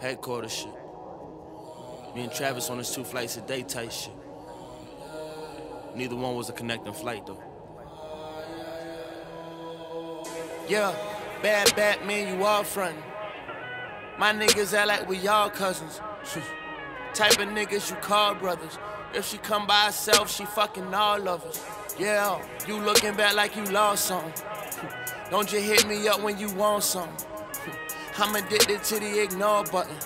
Headquarters shit. Me and Travis on his two flights a day type shit. Neither one was a connecting flight though. Yeah, bad Batman, you all frontin'. My niggas act like we y'all cousins. Type of niggas you call brothers. If she come by herself, she fucking all of us. Yeah, you looking back like you lost something. Don't you hit me up when you want something. I'm addicted to the ignore button.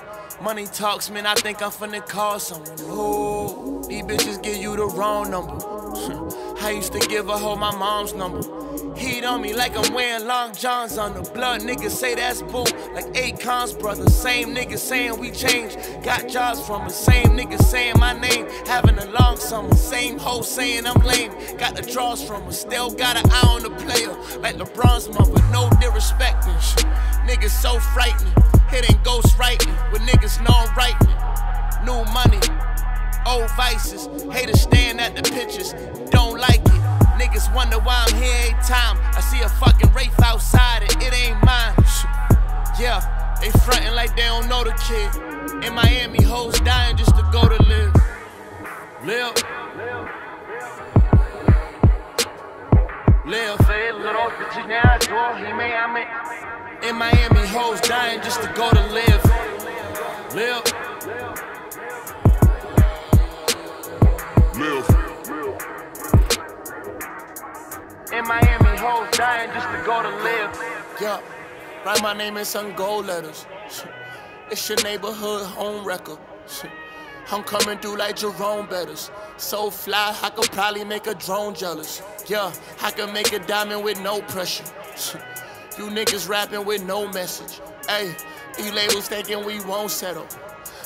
Money talks, man, I think I'm finna call someone. Ooh, these bitches give you the wrong number. I used to give a hoe my mom's number. Heat on me like I'm wearing long johns on the blood. Niggas say that's boo, like Akon's brother. Same niggas saying we changed, got jobs from us. Same niggas saying my name, having a long summer. Same hoe saying I'm lame, got the draws from us. Still got an eye on the player, like LeBron's mother. No disrespecting, niggas so frightening. Hitting ghost writing with niggas I'm writing. New money, old vices. Haters staring at the pictures, don't like it. Niggas wonder why I'm here every time. I see a fucking Wraith outside and it ain't mine. Yeah, they frontin' like they don't know the kid. In Miami, hoes dying just to go to Liv. Live. Live. In Miami, hoes dying just to go to Liv. Live. Live. In Miami, hoes dying just to go to Liv. Yeah, write my name in some gold letters. It's your neighborhood home record. I'm coming through like Jerome Bettis. So fly, I could probably make a drone jealous. Yeah, I could make a diamond with no pressure. You niggas rapping with no message. Hey, these labels thinking we won't settle.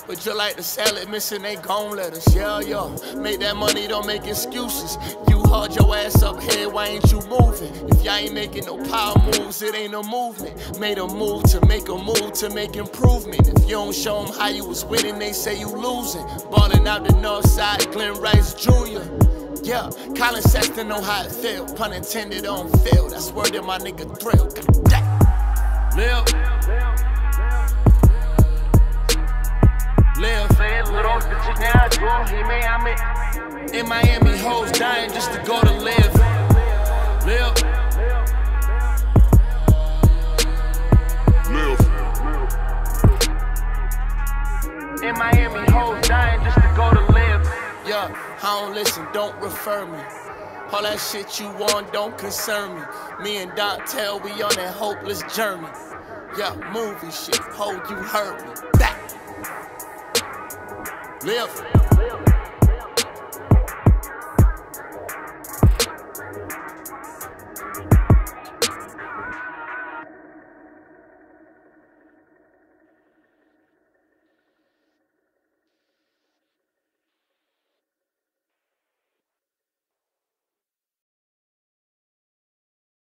But you like the salad missing they gon' let us. Yeah, yeah. Make that money, don't make excuses. You hold your ass up here, why ain't you moving? If y'all ain't making no power moves, it ain't a movement. Made a move to make a move to make improvement. If you don't show them how you was winning, they say you losing. Ballin' out the north side, Glenn Rice Jr. Yeah, Collin Sexton know how it feel. Pun intended on feel. That's word that my nigga thrill. God damn. Live. Live. In Miami, hoes dying just to go to Liv. Live. Live. In Miami, hoes dying just to go to Liv. Yeah, I don't listen, don't refer me. All that shit you want don't concern me. Me and Doc Tell, we on that hopeless journey. Yeah, movie shit, hold you heard me. Back. Live.